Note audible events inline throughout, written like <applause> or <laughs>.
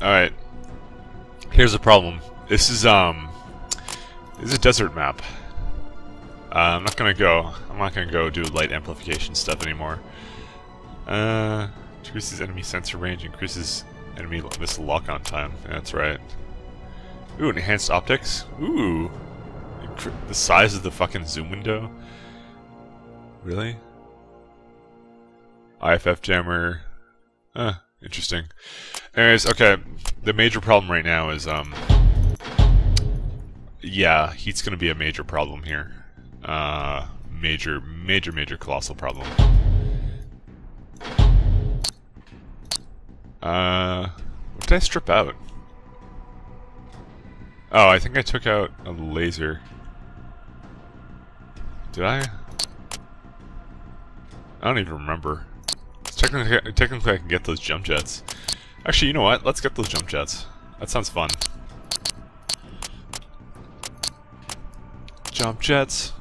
Alright. Here's the problem. This is, um... This is a desert map. Uh, I'm not gonna go... I'm not gonna go do light amplification stuff anymore. Uh... Increases enemy sensor range, increases enemy missile lock-on time. Yeah, that's right. Ooh, enhanced optics? Ooh! The size of the fucking zoom window? Really? IFF jammer. Uh, interesting. Anyways, okay. The major problem right now is, um... Yeah, heat's gonna be a major problem here. Uh, major, major, major colossal problem. Uh, what did I strip out? Oh, I think I took out a laser. Did I? I don't even remember. Technically, technically I can get those jump jets. Actually, you know what? Let's get those jump jets. That sounds fun. Jump jets.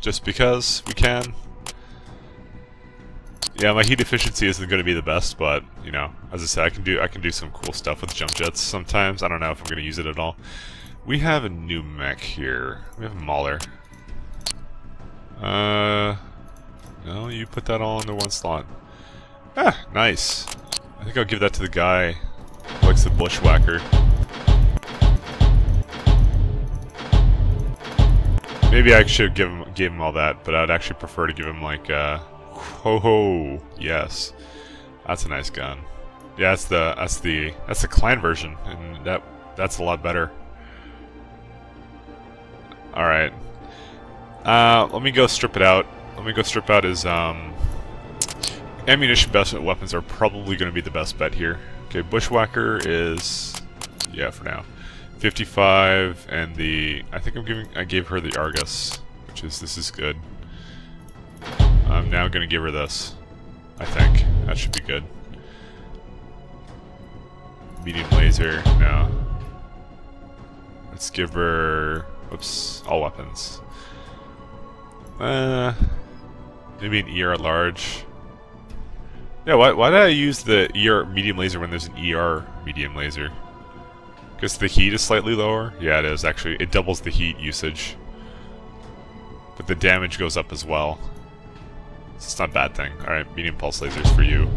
Just because we can. Yeah, my heat efficiency isn't going to be the best, but you know, as I said, I can do I can do some cool stuff with jump jets sometimes. I don't know if I'm going to use it at all. We have a new mech here. We have a Mauler. Uh, no, you put that all into one slot. Ah, nice. I think I'll give that to the guy who likes the bushwhacker. Maybe I should give him gave him all that, but I'd actually prefer to give him like uh ho ho yes. That's a nice gun. Yeah, that's the that's the that's the clan version, and that that's a lot better. Alright. Uh let me go strip it out. Let me go strip out his um ammunition best weapons are probably going to be the best bet here. Okay, Bushwhacker is, yeah, for now, 55, and the I think I'm giving I gave her the Argus, which is this is good. I'm now going to give her this. I think that should be good. Medium laser, no. Let's give her, whoops, all weapons. Uh, maybe an ER large. Yeah, why, why did I use the ER medium laser when there's an ER medium laser? Because the heat is slightly lower? Yeah, it is, actually. It doubles the heat usage. But the damage goes up as well. It's not a bad thing. Alright, medium pulse lasers for you.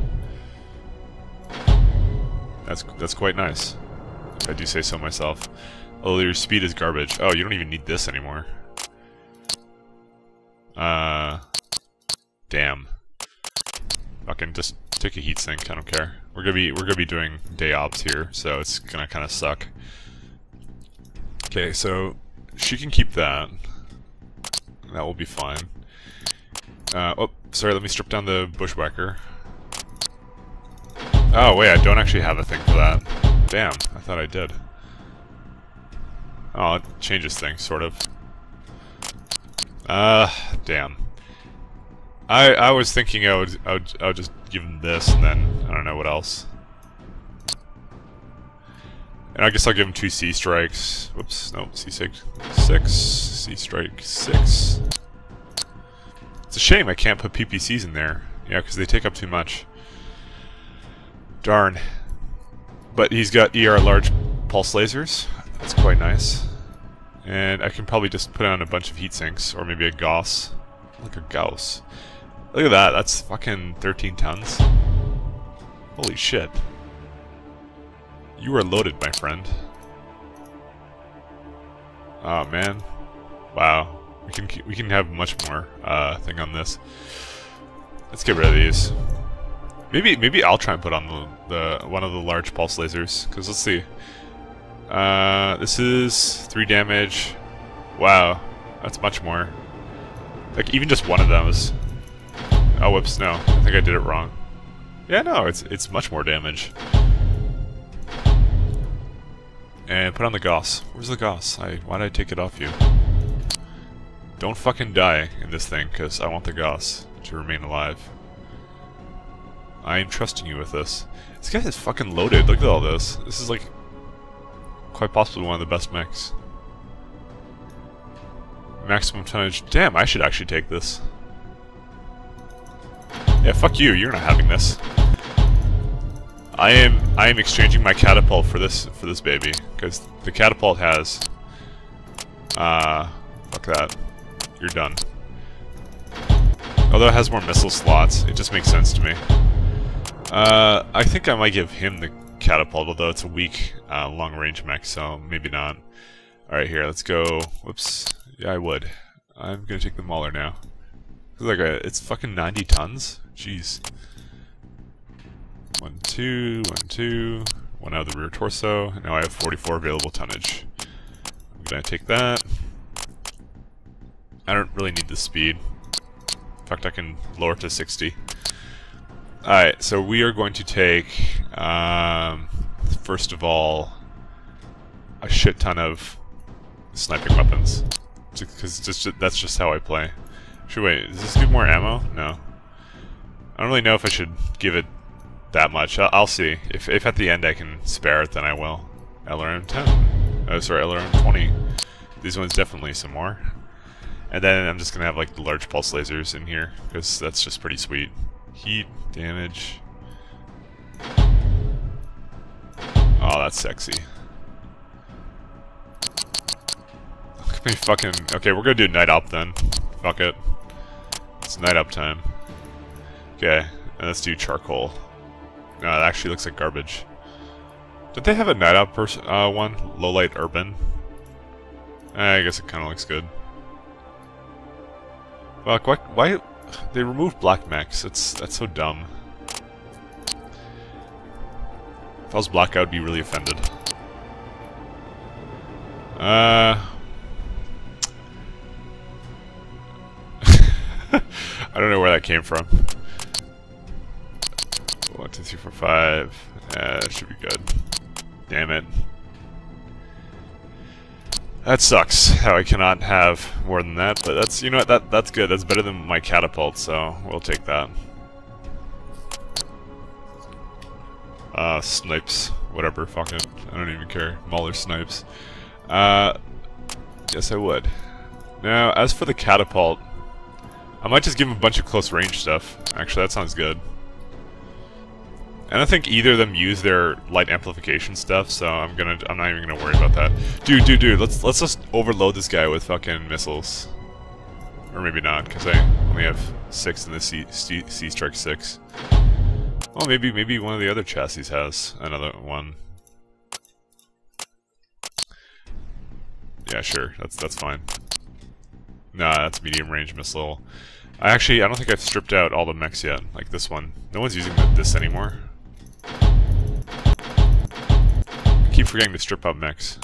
That's that's quite nice. I do say so myself. Oh, your speed is garbage. Oh, you don't even need this anymore. Uh... Damn. Fucking just take a heatsink, I don't care. We're gonna be we're gonna be doing day ops here, so it's gonna kinda suck. Okay, so she can keep that. That will be fine. Uh, oh, sorry, let me strip down the bushwhacker. Oh, wait, I don't actually have a thing for that. Damn, I thought I did. Oh, it changes things, sort of. Uh, damn. I I was thinking I would I would, I would just give him this and then I don't know what else. And I guess I'll give him two C strikes. Whoops, no, C six six C strike six. It's a shame I can't put PPCs in there. Yeah, because they take up too much. Darn. But he's got ER large pulse lasers. That's quite nice. And I can probably just put on a bunch of heat sinks, or maybe a Gauss. Like a Gauss. Look at that, that's fucking 13 tons. Holy shit. You are loaded, my friend. Oh man. Wow. We can we can have much more uh, thing on this. Let's get rid of these. Maybe maybe I'll try and put on the, the one of the large pulse lasers. Cause let's see. Uh, this is three damage. Wow, that's much more. Like even just one of those Oh, whoops, no. I think I did it wrong. Yeah, no, it's it's much more damage. And put on the Gauss. Where's the Gauss? I, why did I take it off you? Don't fucking die in this thing, because I want the Gauss to remain alive. I am trusting you with this. This guy is fucking loaded. Look at all this. This is like quite possibly one of the best mechs. Maximum tonnage. Damn, I should actually take this. Yeah, fuck you, you're not having this. I am I am exchanging my catapult for this for this baby because the catapult has uh fuck that. You're done. Although it has more missile slots it just makes sense to me. Uh I think I might give him the catapult although it's a weak uh, long range mech so maybe not. All right here let's go. Whoops. Yeah I would. I'm gonna take the Mauler now. It's like a it's fucking 90 tons jeez one, two, one, two. One out of the rear torso. Now I have 44 available tonnage. I'm gonna take that. I don't really need the speed. In fact, I can lower it to 60. Alright, so we are going to take, um, first of all, a shit ton of sniping weapons. Because that's just how I play. Should wait, does this do more ammo? No. I don't really know if I should give it that much. I'll, I'll, see. If, if at the end I can spare it, then I will. LRM 10. Oh, sorry, LRM 20. These ones definitely some more. And then I'm just going to have like the large pulse lasers in here, because that's just pretty sweet. Heat, damage. Oh, that's sexy. Look at me fucking... Okay, we're to do night op then. Fuck it. It's night up time. Okay, and let's do charcoal. No, it actually looks like garbage. Did they have a night out person uh, one? Low light urban. Eh, I guess it kind of looks good. Well, why, why they removed black mechs? It's that's so dumb. If I was black, I would be really offended. Uh. <laughs> I don't know where that came from. Two, three, four, five. That should be good. Damn it. That sucks, how I cannot have more than that, but that's, you know what, that, that's good. That's better than my catapult, so we'll take that. Uh, snipes. Whatever, fuck it. I don't even care. Mauler snipes. Uh, yes I would. Now, as for the catapult, I might just give him a bunch of close range stuff. Actually, that sounds good. I don't think either of them use their light amplification stuff, so I'm gonna I'm not even gonna worry about that. Dude, dude, dude, let's let's just overload this guy with fucking missiles. Or maybe not, because I only have six in the C, C, Strike six. Well, maybe maybe one of the other chassis has another one. Yeah, sure, that's that's fine. Nah, that's medium range missile. I actually, I don't think I've stripped out all the mechs yet, like this one. No one's using this anymore. Keep forgetting to strip out mechs.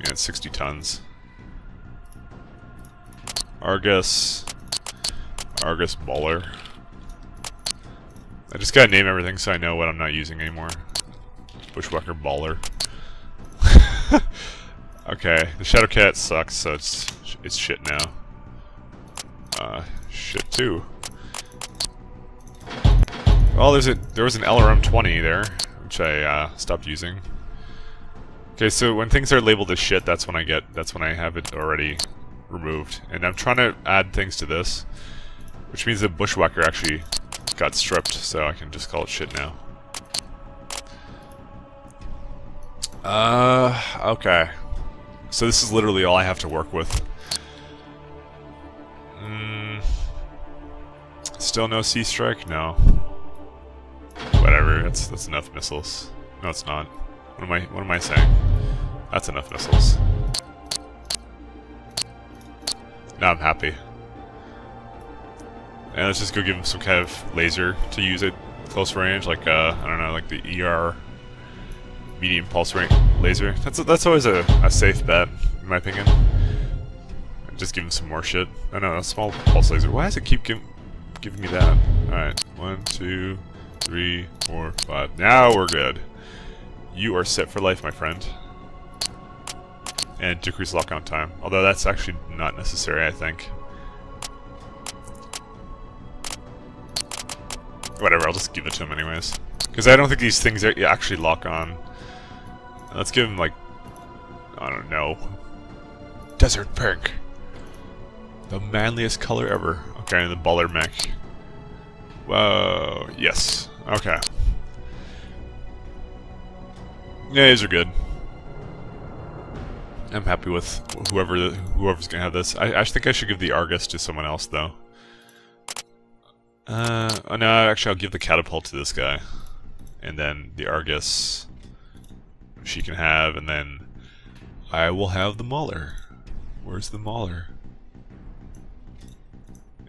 Yeah, it's 60 tons. Argus. Argus Baller. I just gotta name everything so I know what I'm not using anymore. Bushwhacker Baller. <laughs> okay, the Shadow Cat sucks, so it's it's shit now. Uh, shit too. Well, there's a there was an LRM 20 there which I uh, stopped using. Okay, so when things are labeled as shit, that's when I get, that's when I have it already removed. And I'm trying to add things to this, which means the bushwhacker actually got stripped, so I can just call it shit now. Uh, okay. So this is literally all I have to work with. Mm, still no C strike? No. That's that's enough missiles. No, it's not. What am I what am I saying? That's enough missiles. Now I'm happy. And let's just go give him some kind of laser to use at close range, like uh, I don't know, like the ER medium pulse rate laser. That's a, that's always a, a safe bet, in my opinion. Just give him some more shit. I know, a small pulse laser. Why does it keep give, giving me that? Alright, one, two, three, four, five. Now we're good. You are set for life, my friend. And decrease lockdown time. Although that's actually not necessary, I think. Whatever, I'll just give it to him anyways. Because I don't think these things actually lock on. Let's give him, like, I don't know. Desert pink. The manliest color ever. Okay, the baller mech. Whoa, yes. Okay. Yeah, these are good. I'm happy with whoever whoever's gonna have this. I, I think I should give the Argus to someone else though. Uh, oh no, actually I'll give the catapult to this guy. And then the Argus she can have, and then I will have the Mauler. Where's the Mauler?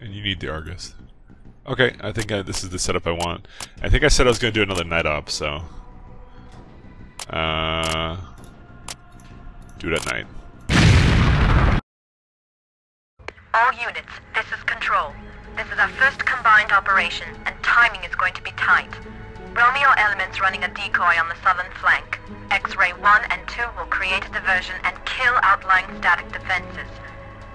And you need the Argus. Okay, I think I, this is the setup I want. I think I said I was going to do another night op, so... Uh, do it at night. All units, this is Control. This is our first combined operation, and timing is going to be tight. Romeo elements running a decoy on the southern flank. X-Ray 1 and 2 will create a diversion and kill outlying static defenses.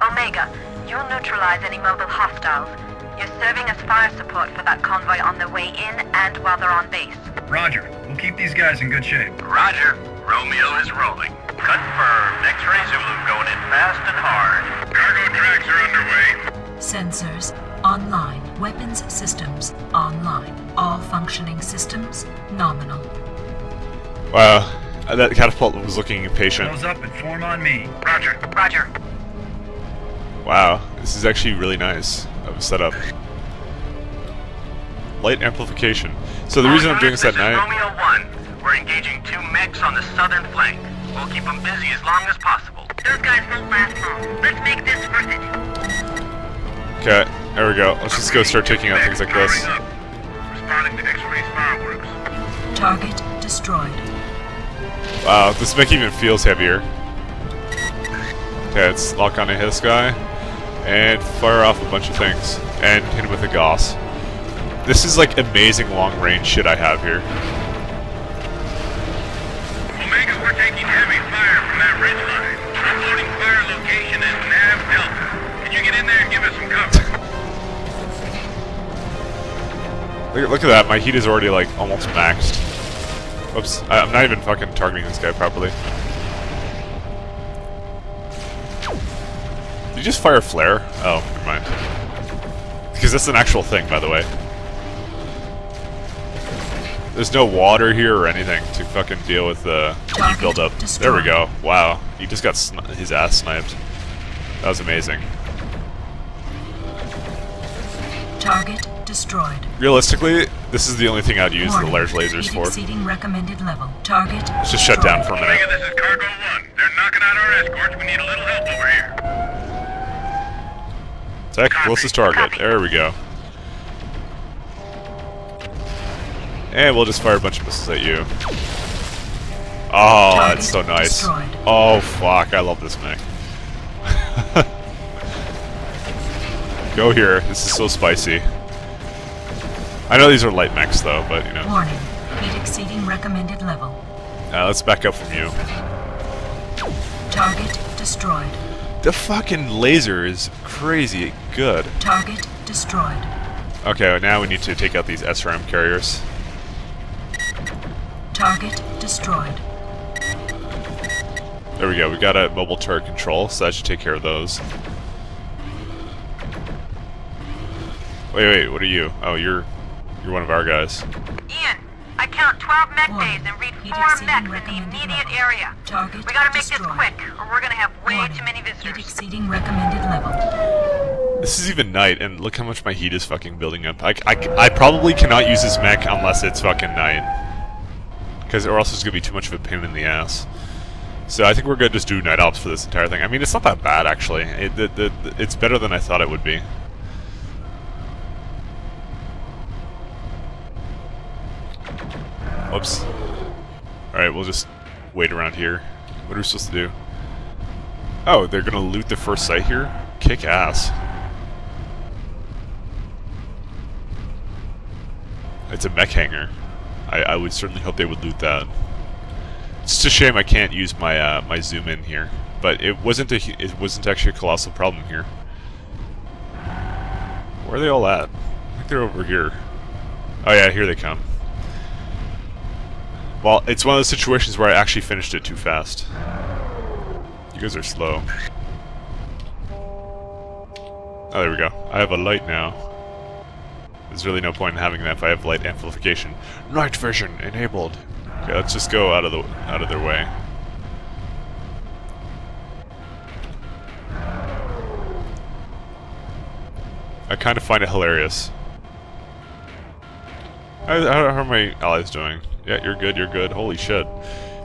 Omega, you'll neutralize any mobile hostiles. You're serving as fire support for that convoy on their way in and while they're on base. Roger. We'll keep these guys in good shape. Roger. Romeo is rolling. Confirmed. X-Ray Zulu going in fast and hard. Cargo tracks are underway. Sensors online. Weapons systems online. All functioning systems nominal. Wow, that catapult was looking impatient. Nose up and form on me. Roger. Roger. Wow, this is actually really nice of a setup. Light amplification. So the reason I'm doing this at night... Romeo 1. We're engaging two mechs on the southern flank. We'll keep them busy as long as possible. Those guys won't last long. Let's make this worth it. Okay, there we go. Let's just go start taking out things like this. Responding to X-ray fireworks. Target destroyed. Wow, this mech even feels heavier. Okay, let's lock on to this guy. And fire off a bunch of things. And hit him with a Gauss. This is like amazing long range shit I have here. Omegas, we're taking heavy fire from that ridge line. Uploading fire location is Nav Delta. Can you get in there and give us some cover? <laughs> Look, look at that, my heat is already like almost maxed. Oops, I, I'm not even fucking targeting this guy properly. Did you just fire a flare? Oh, never mind. Because that's an actual thing, by the way. There's no water here or anything to fucking deal with the heat buildup. There we go. Wow, he just got sni his ass sniped. That was amazing. Target destroyed. Realistically, this is the only thing I'd use the large lasers for. exceeding recommended level. Target Let's just shut down for a minute. Omega, this is Cargo 1. They're knocking out our escorts. We need a little help over here. Attack closest target. There we go. And we'll just fire a bunch of missiles at you. Oh, that's so nice. Oh, fuck. I love this mech. <laughs> Go here. This is so spicy. I know these are light mechs, though, but, you know. Warning. Heat exceeding recommended level. Uh, let's back up from you. Target destroyed. The fucking laser is crazy good. Target destroyed. Okay, now we need to take out these SRM carriers. Target destroyed. There we go. We got a mobile turret control, so that should take care of those. Wait, wait. What are you? Oh, you're you're one of our guys. Ian, I count 12 mech Warning. bays and read Heat four mechs in the immediate level. area. Target We gotta make this destroyed. quick, or we're gonna have way Warning. too many Heat visitors. exceeding recommended level. This is even night, and look how much my heat is fucking building up. I, I, I probably cannot use this mech unless it's fucking night. Because or else it's gonna be too much of a pain in the ass. So I think we're gonna just do night ops for this entire thing. I mean, it's not that bad actually. It, the, the, the- it's better than I thought it would be. Whoops. Alright, we'll just wait around here. What are we supposed to do? Oh, they're gonna loot the first site here? Kick ass. It's a mech hangar. I, I would certainly hope they would loot that. It's just a shame I can't use my uh, my zoom in here, but it wasn't a it wasn't actually a colossal problem here. Where are they all at? I think they're over here. Oh yeah, here they come. Well, it's one of those situations where I actually finished it too fast. You guys are slow. Oh, there we go. I have a light now. There's really no point in having that if I have light amplification. Night vision enabled. Okay, let's just go out of the out of their way. I kind of find it hilarious. How, how, how are my allies doing? Yeah, you're good, you're good. Holy shit.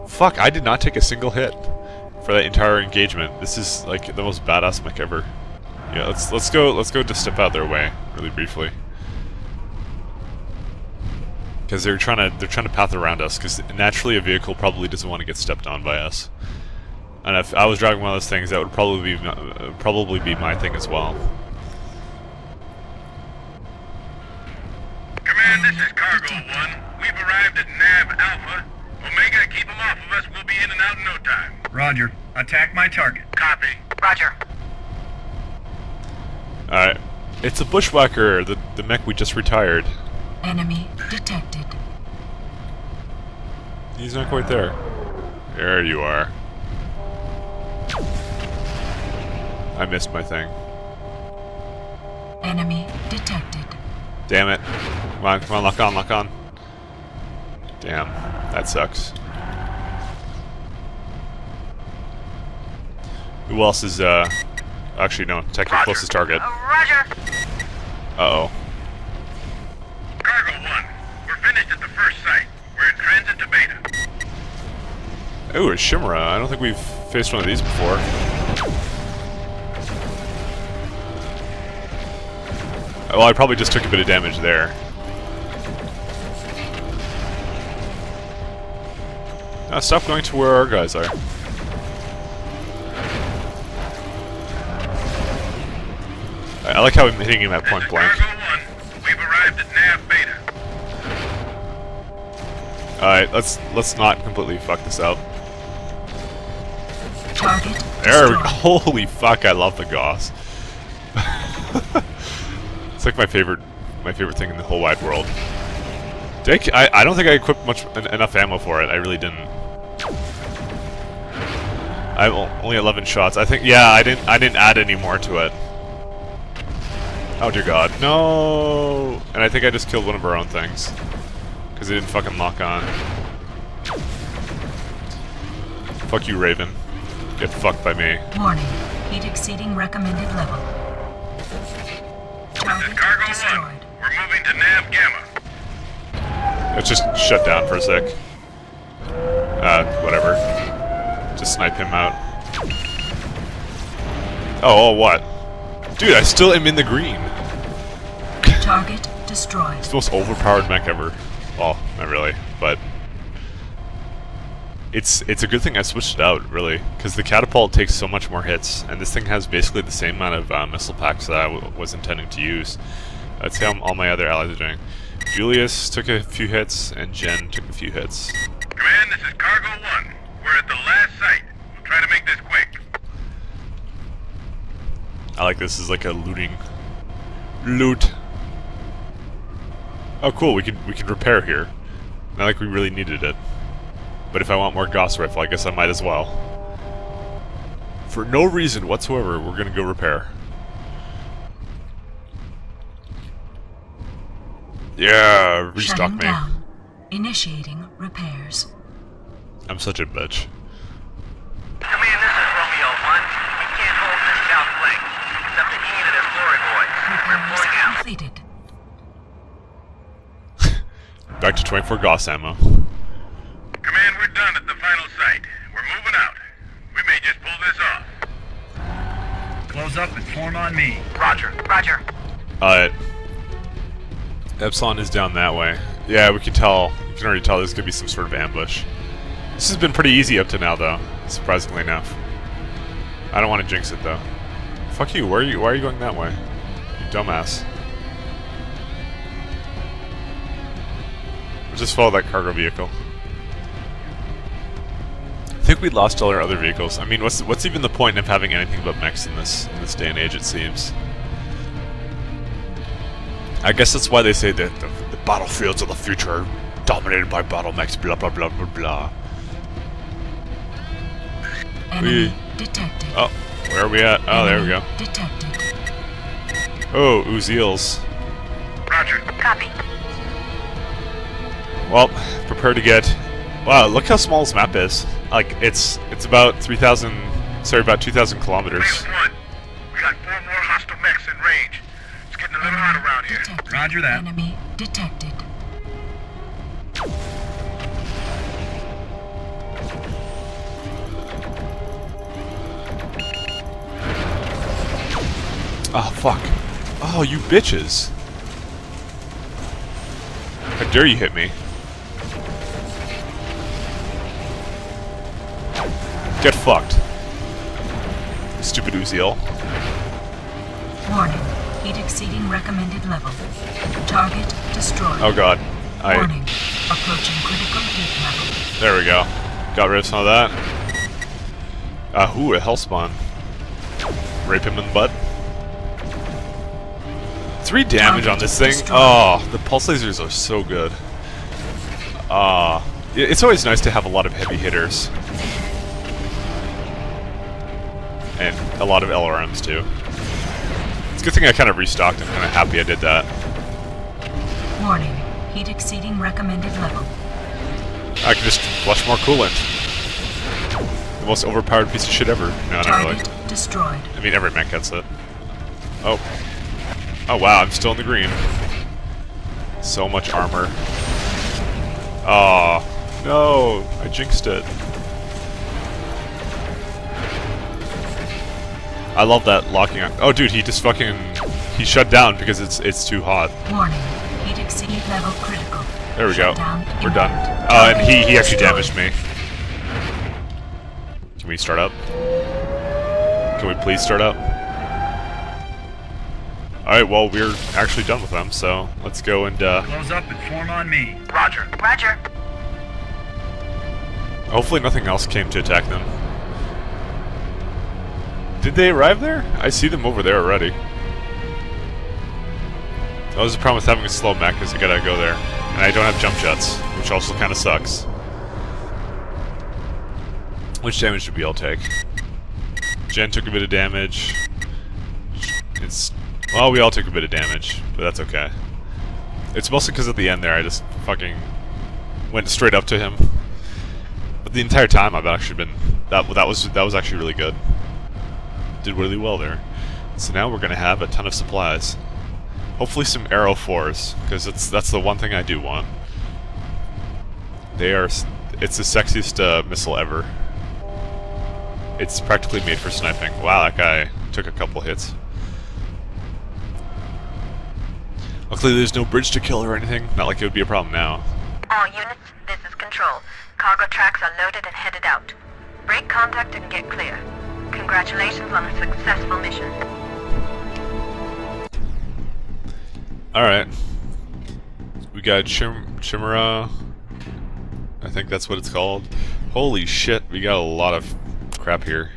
Fuck, I did not take a single hit for that entire engagement. This is like the most badass mech ever. Yeah, let's let's go let's go just step out their way really briefly. Because they're trying to they're trying to path around us. Because naturally a vehicle probably doesn't want to get stepped on by us. And if I was driving one of those things, that would probably be uh, probably be my thing as well. Command, this is Cargo 1. We've arrived at Nav Alpha. Omega, keep them off of us. We'll be in and out in no time. Roger. Attack my target. Copy. Roger. Alright. It's a bushwhacker, the the mech we just retired. Enemy detected. He's not quite there. There you are. I missed my thing. Enemy detected. Damn it. Come on, come on, lock on, lock on. Damn, that sucks. Who else is, uh... Actually, no, your closest target. Uh, Roger. Uh-oh. Cargo 1, we're finished at the first site. We're in transit to Beta. Ooh, a Chimera. I don't think we've faced one of these before. Well, I probably just took a bit of damage there. Now stop going to where our guys are. I I like how I'm hitting him at This point is blank. Cargo 1. We've arrived at Nav Beta. Alright, let's let's not completely fuck this up. Target There we go. Holy fuck, I love the Gauss. <laughs> it's like my favorite my favorite thing in the whole wide world. Dick, I, I don't think I equipped much en enough ammo for it. I really didn't. I have only 11 shots. I think yeah, I didn't I didn't add any more to it. Oh dear god. No. And I think I just killed one of our own things cuz it didn't fucking lock on. Fuck you, Raven. Get fucked by me. Warning. Heat exceeding recommended level. This is Target Cargo 1. destroyed. We're moving to Nav Gamma. Let's just shut down for a sec. Uh, whatever. Just snipe him out. Oh, oh, what? Dude, I still am in the green. Target destroyed. It's the most overpowered mech ever. Well, not really, but it's it's a good thing I switched it out, really, because the catapult takes so much more hits, and this thing has basically the same amount of uh, missile packs that I w was intending to use. That's how all my other allies are doing. Julius took a few hits, and Jen took a few hits. Command, this is Cargo 1. We're at the last site. We'll try to make this quick. I like this as like a looting loot. Oh, cool. We can we can repair here. Not like we really needed it. But if I want more Gauss rifle, I guess I might as well. For no reason whatsoever, we're gonna go repair. Yeah, restock me. down. Initiating repairs. I'm such a bitch. Command, this is Romeo 1. We can't hold this south flank, except to Ian and his glory boys. We're Repairs pulling out. completed. Back to 24 Gauss ammo. Command, we're done at the final site. We're moving out. We may just pull this off. Close up and form on me. Roger. Roger. Uh, Epsilon is down that way. Yeah, we can tell. You can already tell there's gonna be some sort of ambush. This has been pretty easy up to now, though. Surprisingly enough. I don't want to jinx it, though. Fuck you. Where are you? Why are you going that way? You dumbass. Just follow that cargo vehicle. I think we lost all our other vehicles. I mean, what's what's even the point of having anything but mechs in this in this day and age? It seems. I guess that's why they say that the, the battlefields of the future are dominated by battle mechs. Blah blah blah blah blah. Enemy We- detected. Oh, where are we at? Oh, there we go. Detected. Oh, Uziels. Roger. Well, prepare to get. Wow, look how small this map is. Like it's it's about 3,000. Sorry, about 2,000 kilometers. One. We got four more hostile mechs in range. It's getting a little hot around here. Detected. Roger that. Enemy detected. Oh fuck! Oh, you bitches! How dare you hit me? Get fucked. Stupid Uziel. Warning. Heat exceeding recommended level. Target destroyed. Oh god. I. Warning. Approaching critical heat level. There we go. Got rid of some of that. Ah, ooh, a hellspawn. Rape him in the butt. Three damage on this thing. Oh, the pulse lasers are so good. Ah, it's always nice to have a lot of heavy hitters. A lot of LRMs too. It's a good thing I kind of restocked. I'm kind of happy I did that. Warning. Heat exceeding recommended level. I can just flush more coolant. The most overpowered piece of shit ever. No, not really. Target destroyed. I mean, every mech gets it. Oh. Oh, wow, I'm still in the green. So much armor. Oh, no, I jinxed it. I love that locking on. Oh, dude, he just fucking he shut down because it's it's too hot. Warning. Heat exceed level critical. There we go. Shutdown We're done. imminent. Uh, and he he actually damaged me. Can we start up? Can we please start up? Alright, well, we're actually done with them, so let's go and, uh, Close up and form on me. Roger. Roger. hopefully nothing else came to attack them. Did they arrive there? I see them over there already. That was the problem with having a slow mech, is I gotta go there. And I don't have jump jets, which also kinda sucks. Which damage did we all take? Jen took a bit of damage. It's... Well, we all took a bit of damage, but that's okay. It's mostly because at the end there I just fucking went straight up to him. But the entire time I've actually been... That, that was that was actually really good. Did really well there. So now we're gonna have a ton of supplies. Hopefully some Arrow 4s, because it's that's the one thing I do want. They are, it's the sexiest uh, missile ever. It's practically made for sniping. Wow, that guy took a couple hits. Luckily there's no bridge to kill or anything. Not like it would be a problem now. All units, this is Control. Cargo tracks are loaded and headed out. Break contact and get clear. Congratulations on a successful mission. Alright. We got Chim Chimera. I think that's what it's called. Holy shit, we got a lot of crap here.